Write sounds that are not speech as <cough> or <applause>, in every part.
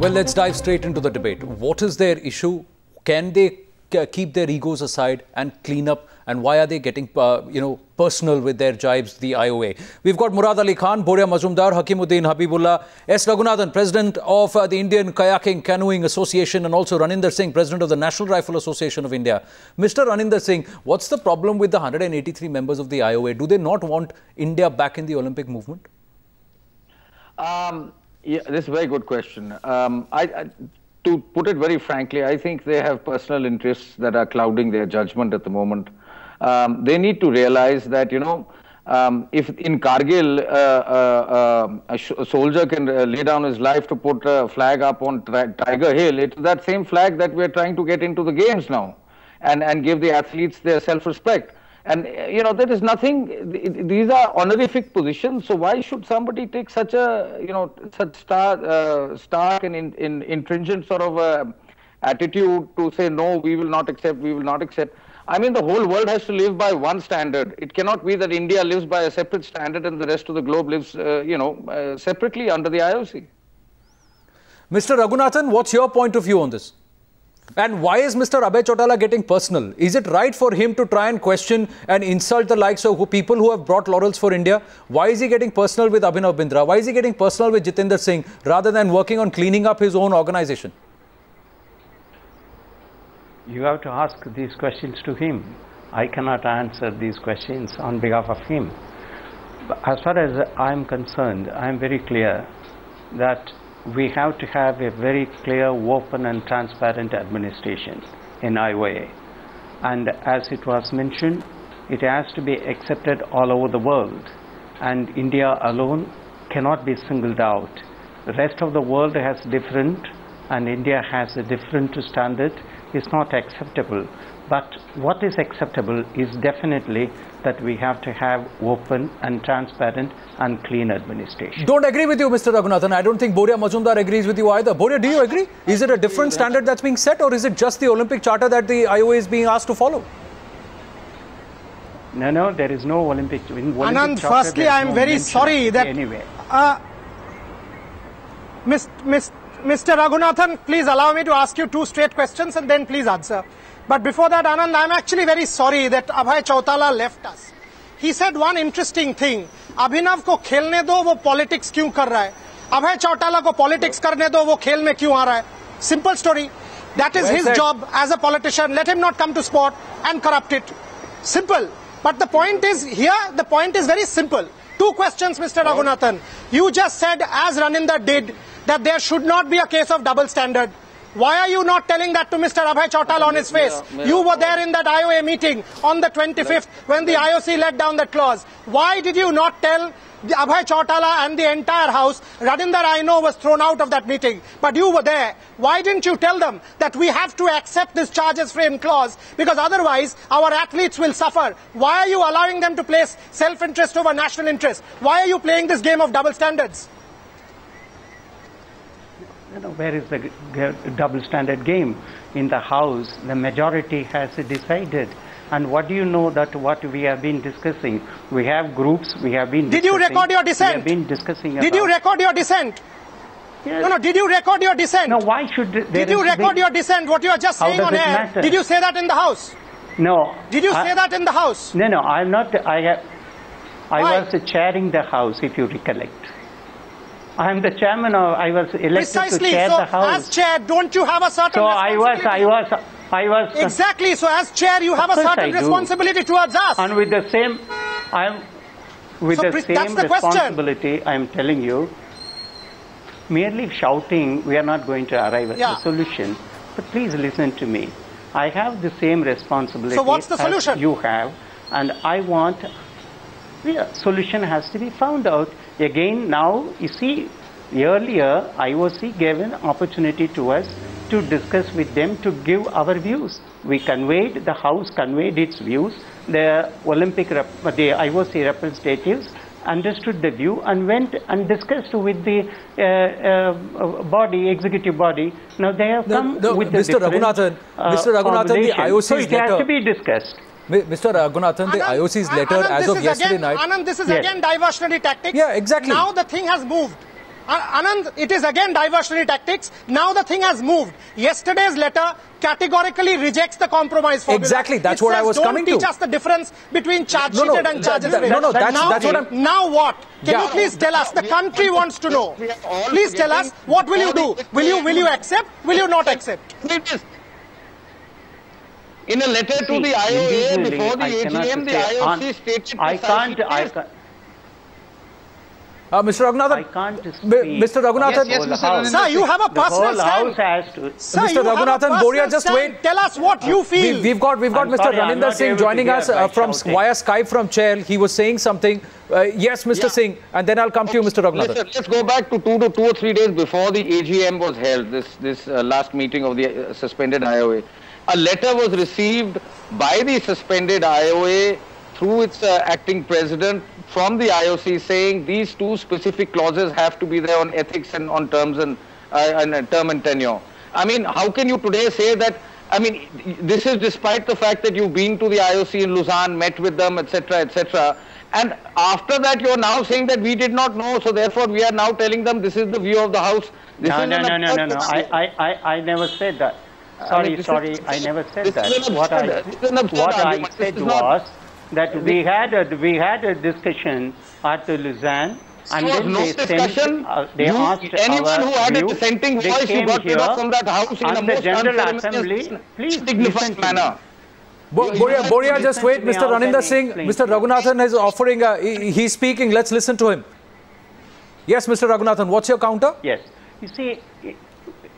Well, let's dive straight into the debate. What is their issue? Can they keep their egos aside and clean up? And why are they getting, uh, you know, personal with their jibes, the IOA? We've got Murad Ali Khan, Boria Majumdar, Hakimuddin Habibullah, S. Raghunathan, President of uh, the Indian Kayaking Canoeing Association, and also Raninder Singh, President of the National Rifle Association of India. Mr. Raninder Singh, what's the problem with the 183 members of the IOA? Do they not want India back in the Olympic movement? Um, yeah, this is a very good question. Um, I, I, to put it very frankly, I think they have personal interests that are clouding their judgment at the moment. Um, they need to realize that, you know, um, if in Kargil uh, uh, uh, a, a, soldier can uh, lay down his life to put a flag up on Tiger Hill, it's that same flag that we're trying to get into the games now and, and give the athletes their self-respect. And, you know, there is nothing, these are honorific positions, so why should somebody take such a, you know, such star, uh, stark and in, in, intringent sort of uh, attitude to say, no, we will not accept, we will not accept. I mean, the whole world has to live by one standard. It cannot be that India lives by a separate standard and the rest of the globe lives, uh, you know, uh, separately under the IOC. Mr. Raghunathan, what's your point of view on this? And why is Mr. Abhay Chautala getting personal? Is it right for him to try and question and insult the likes of people who have brought laurels for India? Why is he getting personal with Abhinav Bindra? Why is he getting personal with Jitendra Singh rather than working on cleaning up his own organization? You have to ask these questions to him. I cannot answer these questions on behalf of him. As far as I am concerned, I am very clear that we have to have a very clear, open and transparent administration in IOA. And as it was mentioned, it has to be accepted all over the world. And India alone cannot be singled out. The rest of the world has different and India has a different standard. It's not acceptable. But what is acceptable is definitely that we have to have open and transparent and clean administration. Don't agree with you, Mr. Raghunathan. I don't think Boria Majumdar agrees with you either. Boria, do you agree? Is it a different standard that's being set or is it just the Olympic Charter that the IOA is being asked to follow? No, no, there is no Olympic. In Olympic Anand, charter, firstly, I am no very sorry that. Anyway. Uh, Mr. Mr. Raghunathan, please allow me to ask you two straight questions and then please answer. But before that, Anand, I'm actually very sorry that Abhay Chautala left us. He said one interesting thing. अभिनव को खेलने दो वो politics क्यों कर रहा है अभय चौटाला को politics करने दो वो खेल में क्यों आ रहा है simple story that is his job as a politician let him not come to spot and corrupt it simple but the point is here the point is very simple two questions, Mr. Raghunathan. You just said, as Raninder did, that there should not be a case of double standard. Why are you not telling that to Mr. Abhay Chautal on his face? You were there in that IOA meeting on the 25th when the IOC let down that clause. Why did you not tell Abhay Chautala and the entire house, Raninder I know was thrown out of that meeting, but you were there. Why didn't you tell them that we have to accept this charges frame clause because otherwise our athletes will suffer? Why are you allowing them to place self-interest over national interest? Why are you playing this game of double standards? You know, where is the double standard game? In the House, the majority has decided. And what do you know that what we have been discussing? We have groups, we have been Did you record your dissent? We have been discussing Did you record your dissent? Yes. No, no, did you record your dissent? No, why should there Did you record your dissent, what you are just saying on air? Matter? Did you say that in the House? No. Did you I, say that in the House? No, no, I'm not, I, have, I was chairing the House, if you recollect. I am the chairman of, I was elected Precisely. to chair so the House. as chair, don't you have a certain responsibility? So I was, I was, I was. Exactly. So as chair, you have a certain responsibility towards us. And with the same, I am, with so the same the responsibility, question. I am telling you, merely shouting, we are not going to arrive at yeah. a solution. But please listen to me. I have the same responsibility so what's the solution? you have, and I want the solution has to be found out. Again, now, you see, earlier IOC gave an opportunity to us to discuss with them to give our views. We conveyed, the House conveyed its views. The Olympic, the IOC representatives understood the view and went and discussed with the uh, uh, body, executive body. Now they have come no, no, with Mr. the Raghunathan, uh, Mr. Raghunathan, the IOC's so it letter. has to be discussed. Mr. Raghunathan, the IOC's letter Anand, as of yesterday again, night. Anand, this is yes. again diversionary tactics. Yeah, exactly. Now the thing has moved. Anand, it is again diversionary tactics. Now the thing has moved. Yesterday's letter categorically rejects the compromise formula. Exactly, that's It what I says, was Don't coming teach us the difference between charge No, no, sheeted and that- charges that- no, no, that's- now, that's what I'm- Now what? Can Yeah. you please tell us? The country wants to know. We are all Please tell us what will you do? Will you will you accept? Will you not accept? It is. In a letter to the IOA before the I AGM, the IOC on- stated I precisely can't, I can't, Uh, Mr. Raghunathan, I can't speak. Mr. Raghunathan, Yes, yes, Mr. House. Sir, you have a personal whole stand. House to. Sir, Mr. you have a Raghunathan, Boria, just stand. wait. Tell us what you feel. We, have got we've got I'm Mr. sorry, Raninder Singh joining us uh, from shouting. via Skype from Chair. He was saying something. Uh, yes, Mr. Yeah. Singh, and then I'll come to you, Mr. Raghunathan. Listen, let's go back to two to two or three days before the AGM was held. This this uh, last meeting of the uh, suspended IOA. A letter was received by the suspended IOA through its uh, acting president from the IOC saying these two specific clauses have to be there on ethics and on terms and, uh, and uh, term and tenure. I mean, how can you today say that? I mean, this is despite the fact that you've been to the IOC in Lausanne, met with them, etc., etc. And after that, you're now saying that we did not know, so therefore we are now telling them this is the view of the House. This No, no, no, no, no, no. I. I, I, I never said that. I Sorry, mean, sorry, is- I never said that. What I, absurd- this is an absurd what I said was that we had a, we had a discussion at the Lausanne. And There was then no they discussion. Sent, uh, they You- asked anyone who had a view. dissenting voice, you got rid of from that house in and a the most General Assembly, please dignified listen to me. manner. Bo- You- you Boria, Boria, just wait. Mr. out Raninder Singh, Mr. to. Raghunathan is offering. A, he, he's speaking. Let's listen to him. Yes, Mr. Raghunathan, what's your counter? Yes. You see,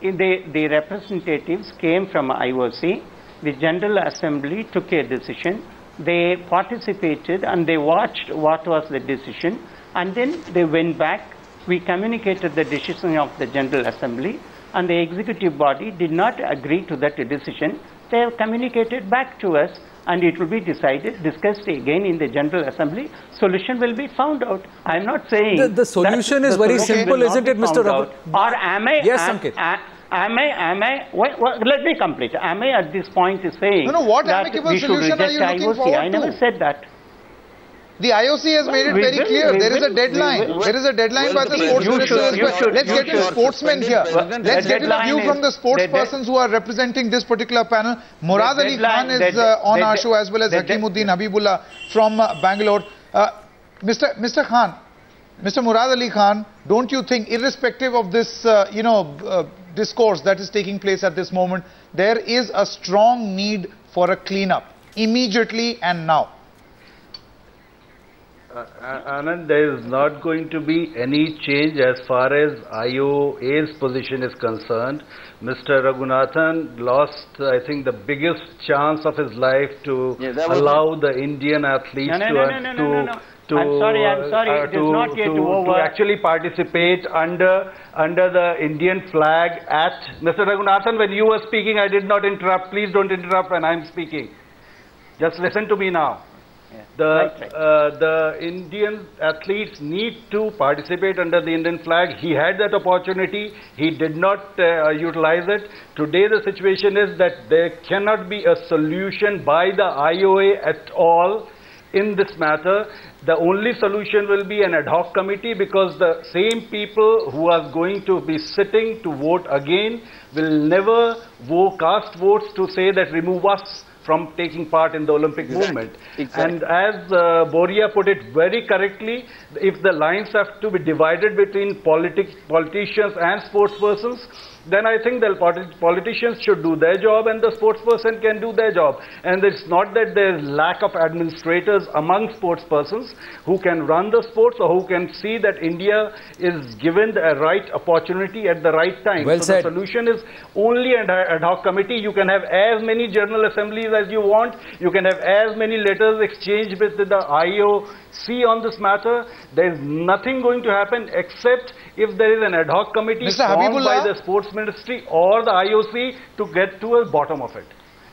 i- the, the representatives came from IOC. The General Assembly took a decision. They participated and they watched what was the decision. And then they went back. We communicated the decision of the General Assembly. And the executive body did not agree to that decision. They have communicated back to us and it will be decided, discussed again in the General Assembly. Solution will be found out. I am not saying The- the solution is the very solution simple, isn't it, Mr. Raghu- Or am I? Yes, am, Ankit. A- Am I? Am I? Wait, wait, let me complete. Am I at this point saying No, no, what that amicable we should solution are reject you looking IOC? forward I never to? said that. The IOC has made it very will- clear. we There is a deadline. There is a deadline by the sports minister as well. Let's get into should- sportsmen here. President, Let's get into deadline view from the sports persons who are representing this particular panel. Murad Ali Khan is uh, on our show as well as the de- Hakimuddin Habibullah from uh, Bangalore. Uh, Mr. Mr. Khan, Mr. Murad Ali Khan, don't you think, irrespective of this, uh, you know, uh, discourse that is taking place at this moment, there is a strong need for a cleanup immediately and now? Uh, Anand, there is not going to be any change as far as IOA's position is concerned. Mr. Raghunathan lost, I think, the biggest chance of his life to Yeah, allow the Indian athletes No, no, to, no, uh, no, no, to, no, no. to, I'm sorry, I'm uh, sorry, uh, it is to, not yet to, over. to actually participate under under the Indian flag at Mr. Raghunathan. When you were speaking, I did not interrupt. Please don't interrupt when I'm speaking. Just listen to me now. The, Right, right. uh, the Indian athletes need to participate under the Indian flag. He had that opportunity. He did not uh, utilize it. Today the situation is that there cannot be a solution by the IOA at all in this matter. The only solution will be an ad hoc committee because the same people who are going to be sitting to vote again will never vote, cast votes to say that remove us from taking part in the Olympic movement. Exactly. And as uh, Boria put it very correctly, if the lines have to be divided between politic, politicians and sports persons, then I think the politi- politicians should do their job and the sports person can do their job. And it's not that there's lack of administrators among sports persons who can run the sports or who can see that India is given the right opportunity at the right time. Well so said. the solution is only an ad hoc committee. You can have as many general assemblies as you want. You can have as many letters exchanged with the IOC on this matter. There is nothing going to happen except if there is an ad hoc committee Mr. formed by the sports ministry or the IOC to get to a bottom of it.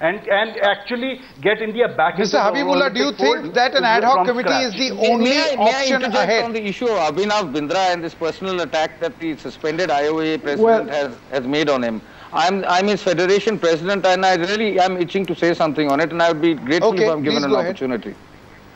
And, and actually get India back into Mr. the Habibullah, do you think that an ad hoc committee scratch. is the only may I, may I option interject ahead? on the issue of Abhinav Bindra and this personal attack that the suspended IOA president Well- has, has made on him? I'm, I'm his federation president and I really am itching to say something on it and I would be grateful Okay, if I'm given an go ahead. opportunity.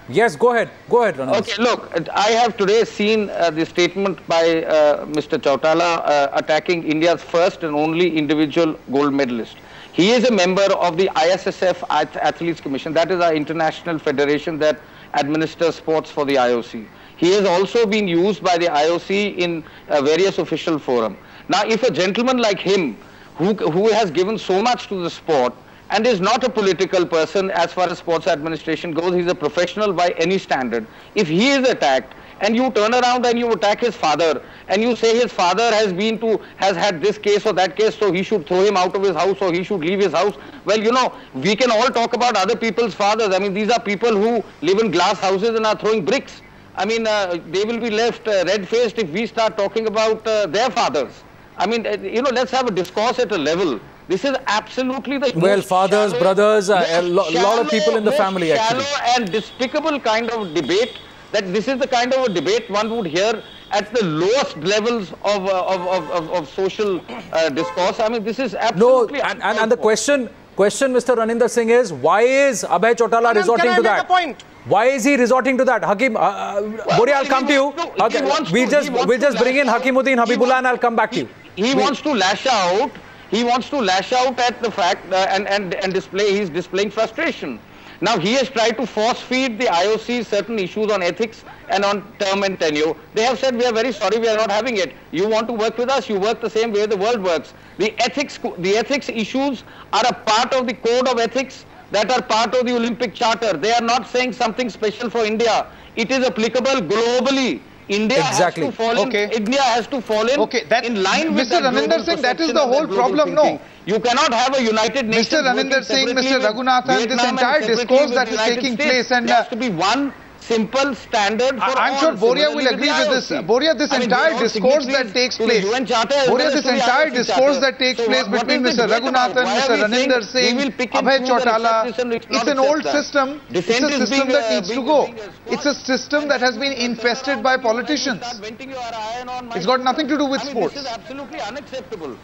Yes, go ahead. Go ahead, Ranil. Okay, look, I have today seen uh, the statement by uh, Mr. Chautala uh, attacking India's first and only individual gold medalist. He is a member of the ISSF Ath- Athletes Commission, that is our international federation that administers sports for the IOC. He has also been used by the IOC in uh, various official forum. Now, if a gentleman like him, who, who has given so much to the sport, and is not a political person as far as sports administration goes. He's a professional by any standard. If he is attacked and you turn around and you attack his father and you say his father has been to, has had this case or that case, so he should throw him out of his house or he should leave his house. Well, you know, we can all talk about other people's fathers. I mean, these are people who live in glass houses and are throwing bricks. I mean, uh, they will be left uh, red-faced if we start talking about uh, their fathers. I mean, uh, you know, let's have a discourse at a level. This is absolutely the Well, fathers, shallow- brothers, uh, a most lo- lot of people in the most family, actually. Shallow and despicable kind of debate. That this is the kind of a debate one would hear at the lowest levels of uh, of, of, of, of social uh, discourse. I mean, this is No, absolutely and, and, and the question, question, Mr. Raninder Singh is why is Abhay Chautala Anand, resorting can I to make that? a point? Why is he resorting to that? Hakim, uh, uh, Bori, I'll come to you. to- he Okay, we'll just, we'll just bring in lash out. Hakimuddin Habibullah and I'll come back to you. He We- wants to lash out. He wants to lash out at the fact uh, and and and display. He's displaying frustration. Now he has tried to force feed the IOC certain issues on ethics and on term and tenure. They have said we are very sorry we are not having it. You want to work with us? You work the same way the world works. The ethics the ethics issues are a part of the code of ethics that are part of the Olympic Charter. They are not saying something special for India. It is applicable globally. India Exactly. has to fall in. Okay. India has to fall in Okay, that- in line with Mr. Raninder Singh, that is the whole problem, no. You cannot have a United Nations. Mr. Raninder Singh, Mr. Raghunathan, this entire discourse that is taking States. place and, there has to be one simple standard for I- I'm all. sure Boria will agree with this. IOC. Boria, this I mean, entire they are all discourse that takes place. UN Charter as Boria, this entire discourse that takes So place what- what between Mr. debate about? Raghunathan, Why Mr. we Raninder Singh, will pick and Abhay Chautala, accept this and not it's an old system. It's a system that uh, needs to go. It's a system that has been infested by politicians. Start venting your iron on my It's got nothing to do with sports. This is absolutely unacceptable.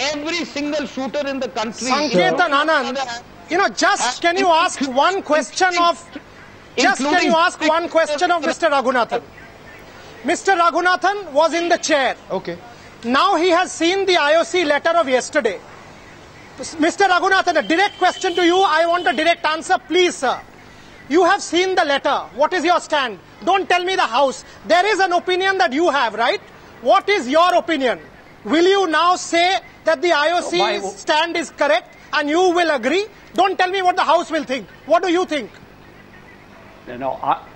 Every single shooter in the country. Sanketan Anand, you know, just can you ask one question of, just can you ask one question of Mr. Raghunathan? Mr. Raghunathan was in the chair. Okay. Now he has seen the IOC letter of yesterday. Mr. Raghunathan, a direct question to you. I want a direct answer, please, sir. You have seen the letter. What is your stand? Don't tell me the House. There is an opinion that you have, right? What is your opinion? Will you now say that the IOC's stand is correct and you will agree? Don't tell me what the House will think. What do you think? You know, I,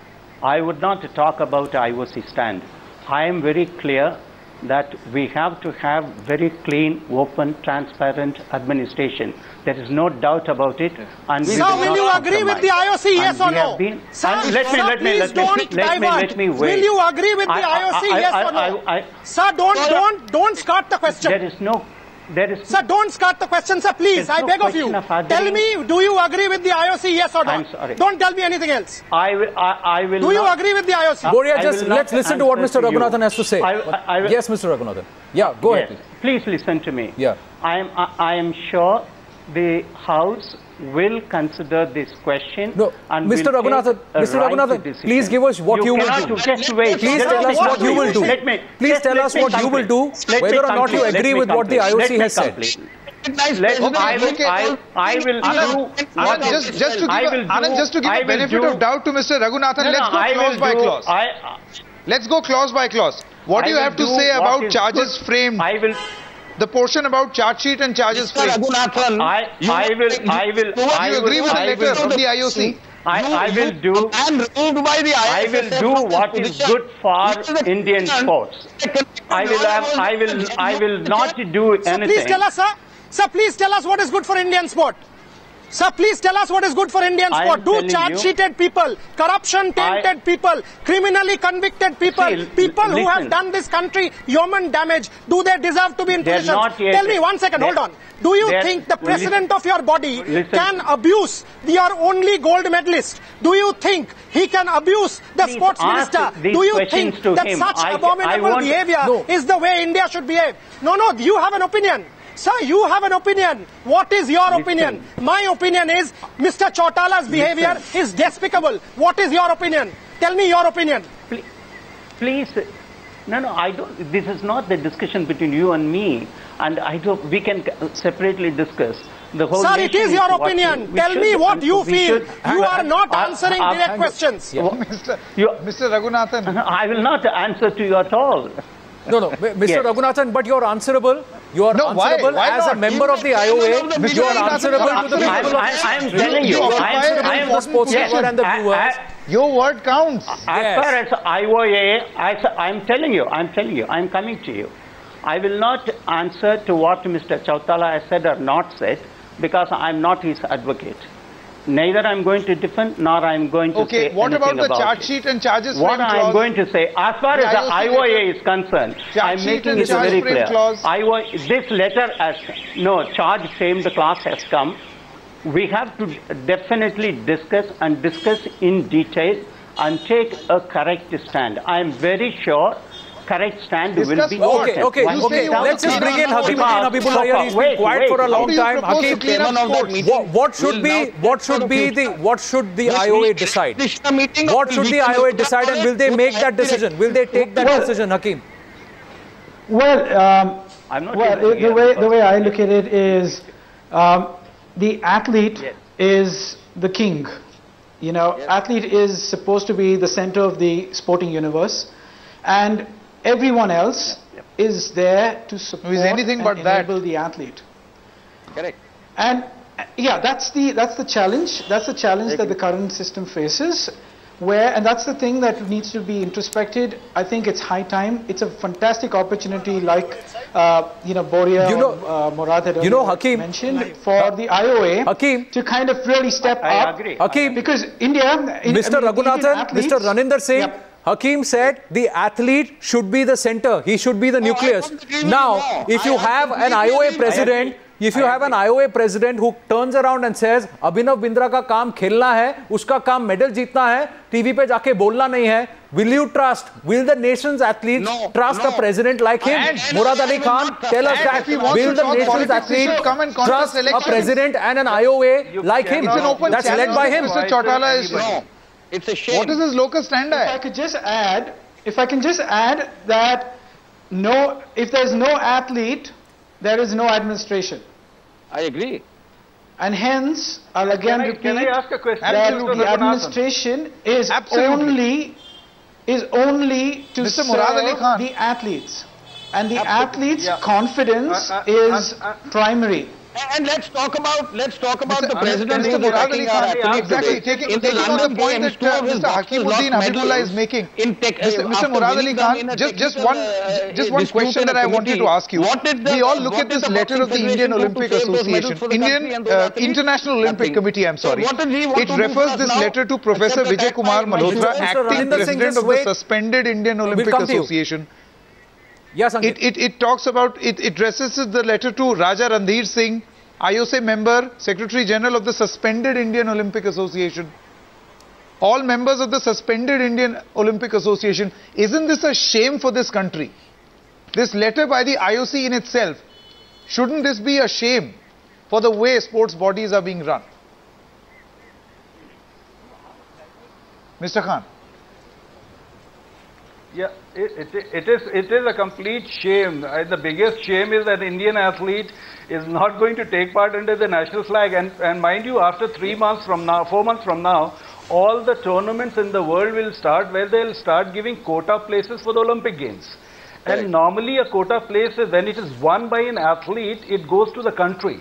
I would not talk about IOC stand. I am very clear that we have to have very clean, open, transparent administration. There is no doubt about it. And we Sir, will will you agree with the. IOC, yes And or we have no? been- Sir, let me, let me, please let me, don't let me, divert. let me Will you agree with the I- I- IOC, I- yes I- or no? I- I- Sir, don't, Sir, don't, don't start the question. There is no, there is Sir, don't start the question, sir, please. There's I no beg of you. of. Tell me, do you agree with the IOC, yes or no? I'm sorry. Don't tell me anything else. I will, I, I will Do you agree with the IOC? Uh, Boria, just let's listen to what Mr. to. Raghunathan has to say. I- I- I will- yes, Mr. Raghunathan. Yeah, go Yes. ahead. Please listen to me. Yeah. I am, I, I am sure the House will consider this question. No, and Mr. will Raghunathan, Mr. right Raghunathan, please give us what you will cannot do. Just wait. Please tell us what you will do. Let me, Please just tell let us me what you will complete. do, Let whether me or not you complete. Let agree me with what the complete. IOC Let me has said. complete. Recognized Let, president I will, okay. I, I will Anand, do Anand, what just, just to give, I a, will Anand, do- just to give I a will benefit do- of doubt to Mr. Raghunathan, No, let's no, go I clause will by do- clause. I, Let's go clause by clause. What I do you will have to do say what about is charges good. framed? I will, the portion about charge sheet and charges Mr. framed. Raghunathan, I, you- I will, I will, you- I will, agree with the I letter will, from the IOC? I, I will you- do, and removed by the I will do what is good for Which is the Indian sports. I will have, I will, I will not do Sir, anything. please tell us, sir. Sir, please tell us what is good for Indian sport. Sir, please tell us what is good for Indian I sport. Do charge-sheeted people, corruption tainted I- people, criminally convicted people, See, people who have done this country human damage. Do they deserve to be in They're positions? not yet- Tell me one second, hold on. Do you think the president of your body Listen. can abuse your only gold medalist? Do you think he can abuse the Please sports minister? Do you think that him. such I- I abominable want- behavior No. is the way India should behave? No, no, you have an opinion. Sir, you have an opinion. What is your opinion? My opinion is Mr. Chautala's behavior is despicable. What is your opinion? Tell me your opinion. Please, please, no, no, I don't. This is not the discussion between you and me, and I don't. We can separately discuss. The whole Sir, it is your opinion. We Tell me what you feel. should- You are not I- answering I- direct I- questions. <laughs> Mr. You- Mr. Raghunathan. <laughs> I will not answer to you at all. No, no, Mr. Yes. Raghunathan, but you're answerable. You are No, answerable Why as a member of the Even IOA. the of the You are answerable to the people. I, of- I am telling you, you I am, an I am the important sports yes, and the I- viewers. Your word counts. As Yes. far as IOA, I, am telling you, I'm telling you, I'm coming to you. I will not answer to what Mr. Chautala has said or not said because I'm not his advocate. Neither I'm going to defend nor I'm going to Okay, say what about the about charge it. sheet and charges What frame I am going to say, as far The as the IOA is concerned, I'm making it very clear. clause. IOA, this letter has, no, charge frame, the class has come. We have to definitely discuss and discuss in detail and take a correct stand. I am very sure correct stand will be what? Okay, taken. okay, Once okay. you it want Let's just bring in clean up Habibuddin because- Habibullah here. He's been Wait, quiet wait. for a long time. propose Hakim, clean up Chairman of that sports? meeting what, what should be what should be the what should the IOA decide? this is a meeting of What should the. IOA decide and will they make that decision? Will they take that decision, Hakim? Well, um, I'm not well, able the way the way I look at it is, um, the athlete Yes. is the king. You know, athlete is supposed to be the center of the sporting universe, and everyone else is there to support is anything and but that. enable the athlete. Correct. And uh, yeah, that's the that's the challenge. That's the challenge that the current system faces. Where and that's the thing that needs to be introspected. I think it's high time. It's a fantastic opportunity, like uh, you know Boria You know- or, uh, Murad had you know, earlier Hakeem- mentioned for the IOA Hakeem- to kind of really step I up. agree. Hakeem, Because India, in, Mr. I mean, Raghunathan, Mr. Raninder Singh, Yep. Hakim said the athlete should be the center. He should be the I nucleus. don't agree with Now, you, no. if you I- I have an completely IOA agree. president, if you have an IOA president who turns around and says, Abhinav Bindra का काम खेलना है, उसका काम medal जीतना है, TV पे जाके बोलना नहीं है, will you trust, will the nation's athletes No, trust no. a president like him? And- and Murad I Ali will Khan, not tell us trust- that. if he wants Will to the talk nation's politics, he athlete should come and contest trust a elections. president and an IOA You like him? cannot- It's an open That's led challenge by that him. Mr. Chautala is. No, it's a shame. What is his locus If I could just add, if I can just add that no, if there's no athlete, there is no administration. I agree. And hence, I'll again Can I- repeat can I ask a question, that Absolutely. the administration is Absolutely. only is only to Mr. serve Khan. the athletes, and the Absolutely. athletes' Yeah. confidence Uh, uh, is uh, uh, primary. And let's talk about let's talk about Mr. the president Mr. who's Murad Ali Khan, exactly, today. taking- in the taking on the point that, two uh, of his Mr. boxers Hakimuddin lost Habibullah medals is making. In tech, Mr. uh, Mr. after Murad Ali Khan, just, just one, uh, just one question in that a I wanted to ask you. What did the- we all look what at this letter of the Indian Olympic save those medals Association, Indian country and those uh. International Olympic Committee. I'm sorry. what did we want It refers this letter to Professor Vijay Kumar my- my Malhotra, acting president of the suspended Indian Olympic come to you. Association. Yes, Ankit. It, it, it talks about, it, it addresses the letter to Raja Randhir Singh, IOC member, Secretary General of the suspended Indian Olympic Association. All members of the suspended Indian Olympic Association. Isn't this a shame for this country? This letter by the IOC in itself. Shouldn't this be a shame for the way sports bodies are being run? Mr. Khan. Yeah, it, it, it is it is a complete shame. Uh, the biggest shame is that Indian athlete is not going to take part under the national flag. And and mind you, after three months from now, four months from now, all the tournaments in the world will start where they'll start giving quota places for the Olympic Games. And normally a quota place is when it is won by an athlete, it goes to the country.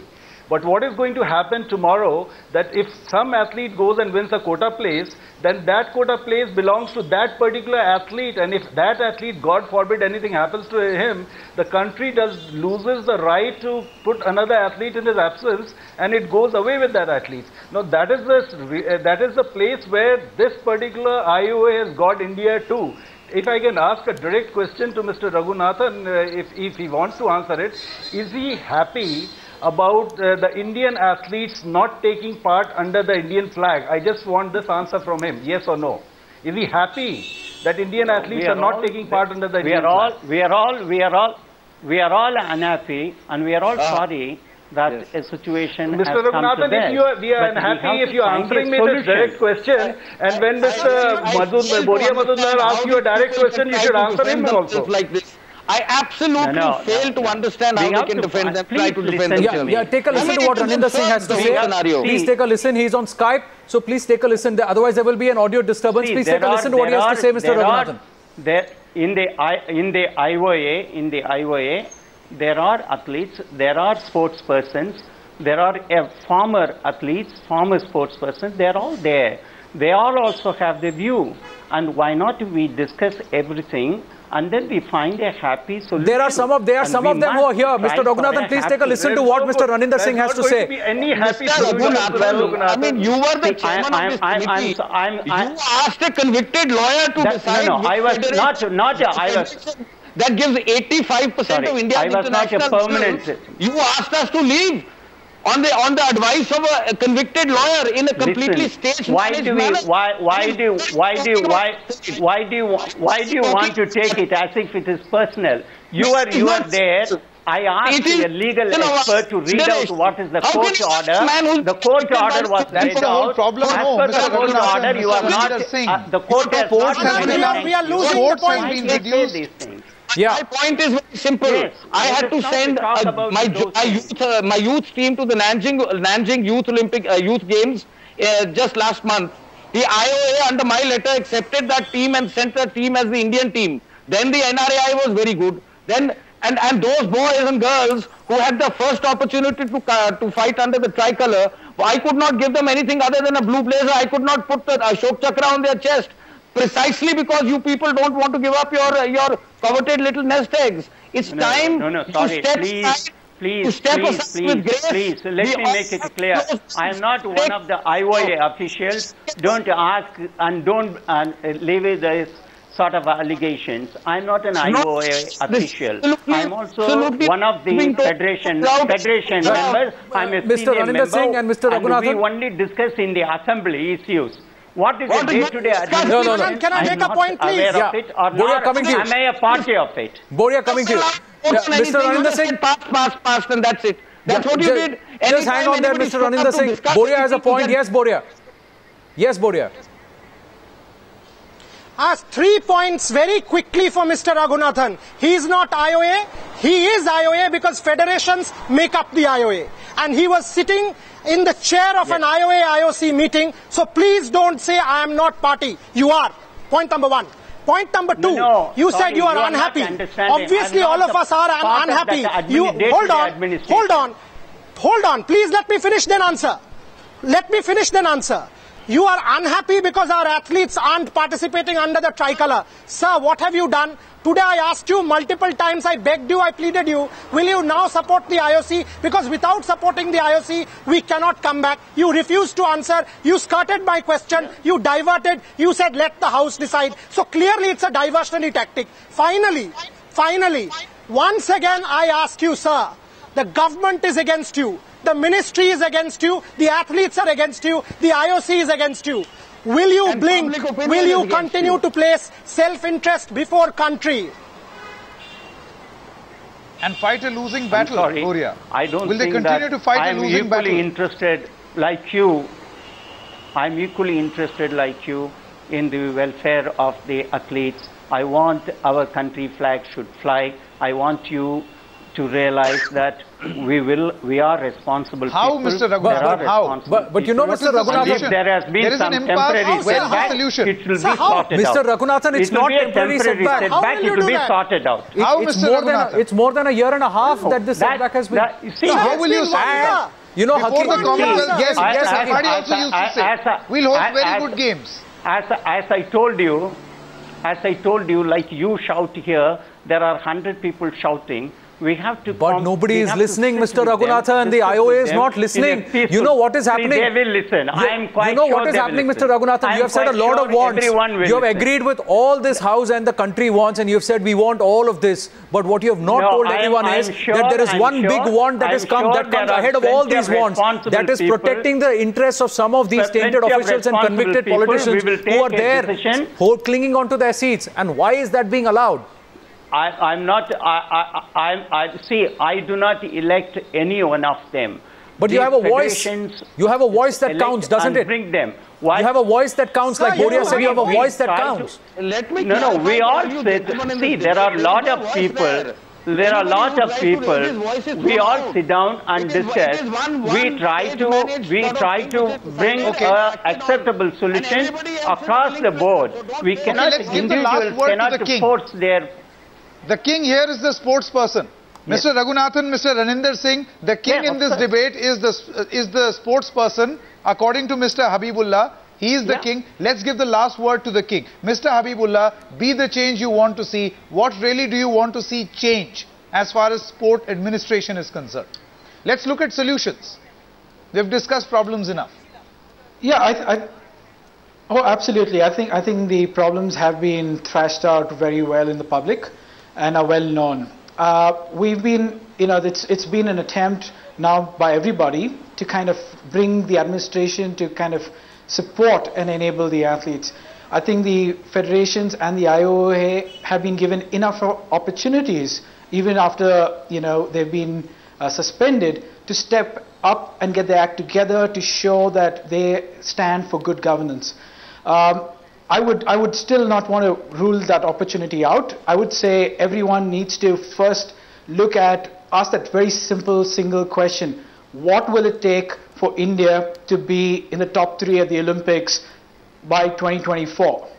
But what is going to happen tomorrow that if some athlete goes and wins a quota place, then that quota place belongs to that particular athlete. And if that athlete, God forbid, anything happens to him, the country does loses the right to put another athlete in his absence, and it goes away with that athlete. Now that is the uh, that is the place where this particular IOA has got India to. If I can ask a direct question to Mr. Raghunathan, uh, if, if he wants to answer it, is he happy about uh, the Indian athletes not taking part under the Indian flag? I just want this answer from him, yes or no. Is he happy that Indian athletes We are, not all- taking part under the we Indian are all flag? we are all we are all we are all unhappy and we are all Ah. sorry that a situation Mr. has come to Raghunathan, bear. if you are, we are But we unhappy if you are answering me this direct question, and when Mr. I Madhun, fail Boria Majumdar understand asks you a direct question, you should answer him also. Like this. I absolutely No, no, fail no, to understand We how they can to- defend them, please try to defend listen to Yeah, themselves. yeah, take a listen mean, to what it is Raninder Singh has to say. scenario. Please take a listen. He's on Skype, so please take a listen. Otherwise, there will be an audio disturbance. See, please there take a are- listen to what he there has to say, Mr. there are- Raghunathan. There, in the I, in the IOA, in the IOA, there are athletes, there are sports persons, there are uh, former athletes, former sports persons. They are all there. They all also have their view, and why not we discuss everything? And then we find a happy solution. There are some of there are some of them who are here. Mr. for Raghunathan, please take a listen to what Mr. Raninder Singh has to going say. to be any happy Mr. solution, Raghunathan, I mean, you were the chairman I'm- of this I'm- I'm committee. I'm- you asked a convicted lawyer to That- decide. no, no, I was not- not- I was- That gives 85% of India's I was not a international permanent. You asked us to leave on the on the advice of a, a convicted lawyer in a completely Listen, staged why do we why why do why do why why do you why do you want to take it as if it is personal you are you are there I asked It is- a legal you know, expert to read out what is the court you ask a order. The court order was That's read the whole out. problem. As No, per Mr. the court order, you are not. Raghunathan uh, the court has not been- out. we are losing Courts the have point. been can't say reduced. These? Yeah. My point is very simple. Yes, I had to send talk uh, my, my youth uh, my youth team to the Nanjing Nanjing Youth Olympic uh, Youth Games uh, just last month. The IOA under my letter accepted that team and sent the team as the Indian team. Then the NRAI was very good. Then and and those boys and girls who had the first opportunity to uh, to fight under the tricolor, I could not give them anything other than a blue blazer. I could not put the Ashok Chakra on their chest precisely because you people don't want to give up your uh, your coveted little nest eggs. It's No, time no, no, to sorry, step please, aside. please, to step please, aside please, with grace. please, let We me make it clear. I am not one of the IOA officials. Don't ask and don't uh, leave it as sort of allegations. I'm not an No, IOA this- official. I'm also one of the federation federation members. I'm a Mr. senior Raninder member. Singh and Mr. And we Raghunathan. only discuss in the assembly issues. What is What the day-to-day discussed? administration? No, no, no. Can I I'm make a not point, please? aware of Yeah. it Boria, coming to you. Am I a party of it? Boria coming to you. Yeah, Mr. Raninder Singh, Past, past, past, and that's it. That's Yeah, what you ju- did. Just hang on there, Mr. stood up Raninder to Singh. discuss Boria has a point. Yes, Boria. Yes, Boria. Ask three points very quickly for Mr. Raghunathan. He is not IOA. He is IOA because federations make up the IOA. And he was sitting in the chair of an IOA IOC meeting. So please don't say I am not party. You are. Point number one. Point number two, No, you sorry, said you are you are unhappy. Obviously, all of us are un- unhappy. You hold on, hold on, hold on. Please let me finish then answer. Let me finish then answer. You are unhappy because our athletes aren't participating under the tricolor. Sir, what have you done? Today I asked you multiple times, I begged you, I pleaded you. Will you now support the IOC? Because without supporting the IOC, we cannot come back. You refused to answer. You skirted my question. You diverted. You said let the House decide. So clearly it's a diversionary tactic. Finally, finally, once again I ask you, sir, the government is against you. The ministry is against you. The athletes are against you. The IOC is against you. Will you And blink? Will you continue you. to place self-interest before country? And fight a losing I'm battle, sorry. Korea. I don't Will they think continue that to fight I'm a losing equally battle? interested like you. I'm equally interested like you in the welfare of the athletes. I want our country flag should fly. I want you to realize that we will, we are responsible How, people. Mr. Raghunath? There are But how? responsible But- but you know. Mr. What is Raghunathan- And there has been There is some impasse. temporary Where is the setback, solution? it will Sir, be how? sorted Mr. out. Raghunathan, it's it not temporary temporary setback. How setback. will It you will do be that? sorted out. It- How, it's Mr. more than a, it's more than a year and a half that this That- setback has been. that- you see, So how that- will you It's solve been that? You know, Before the Hakeem- Commonwealth yes, Games, yes, Mr. I- Hakeem. Tripathi I- also used to say, we'll host as- very good games. As, as I told you, as I told you, like you shout here, there are 100 people shouting. We have to. But nobody is listening, Mr. Raghunathan. The IOA is not listening. You know what is happening? They will listen. You- I am quite You know sure what is happening, Mr. Raghunathan? You have said a lot sure of wants. You have agreed with all this house and the country wants, and you have said we want all of this. But what you have not No, told am- everyone I am is sure- that there is I am one big want that has come that comes ahead of all these wants. That is protecting the interests of some of these tainted officials and convicted politicians who are there, who are clinging onto their seats. And why is that being allowed? I, am not. I, I, I, see. I do not elect any one of them. But the you have a voice. You have a voice that counts, doesn't it? Bring them. Why? You have a voice that counts, like Boria said. You have a voice that counts. Let me. No, no. We all sit. See, there are a lot of people there are a lot of people. We all sit down and discuss. We try to we try to bring okay. a acceptable solution across the board. We cannot individuals cannot force their. The king here is the sports person. Yes. Mr. Raghunathan, Mr. Raninder Singh, the king yeah, in this course. debate is the is the sports person, according to Mr. Habibullah. He is the yeah. king. Let's give the last word to the king. Mr. Habibullah, be the change you want to see. What really do you want to see change as far as sport administration is concerned? Let's look at solutions. We've discussed problems enough. Yeah, I, I, oh, absolutely. I think I think the problems have been thrashed out very well in the public and are well known. Uh, we've been, you know, it's it's been an attempt now by everybody to kind of bring the administration to kind of support and enable the athletes. I think the federations and the IOA have been given enough opportunities, even after you know they've been uh, suspended, to step up and get their act together to show that they stand for good governance. Um, I would, I would still not want to rule that opportunity out. I would say everyone needs to first look at, ask that very simple single question. What will it take for India to be in the top three at the Olympics by 2024?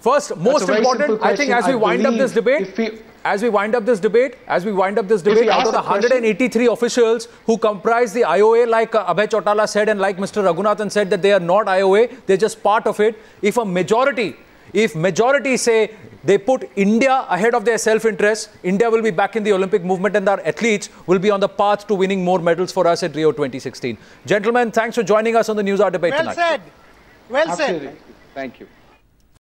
First, most important, I think as we I wind up this debate, we, as we wind up this debate, as we wind up this debate, out of the 183 question, officials who comprise the IOA, like uh, Abhay Chautala said and like Mr. Raghunathan said that they are not IOA, they're just part of it. If a majority, if majority say they put India ahead of their self-interest, India will be back in the Olympic movement and our athletes will be on the path to winning more medals for us at Rio 2016. Gentlemen, thanks for joining us on the News Hour debate well tonight. Said. Well Absolutely. said. Thank you.